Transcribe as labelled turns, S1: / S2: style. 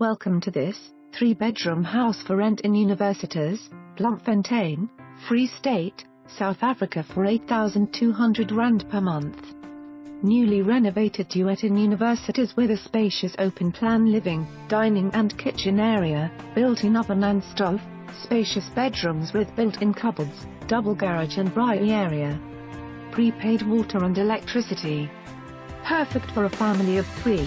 S1: Welcome to this three-bedroom house for rent in Universitas, Bloemfontein, Free State, South Africa for 8,200 rand per month. Newly renovated duet in Universitas with a spacious open-plan living, dining and kitchen area, built-in oven and stove, spacious bedrooms with built-in cupboards, double garage and braai area. Prepaid water and electricity. Perfect for a family of three.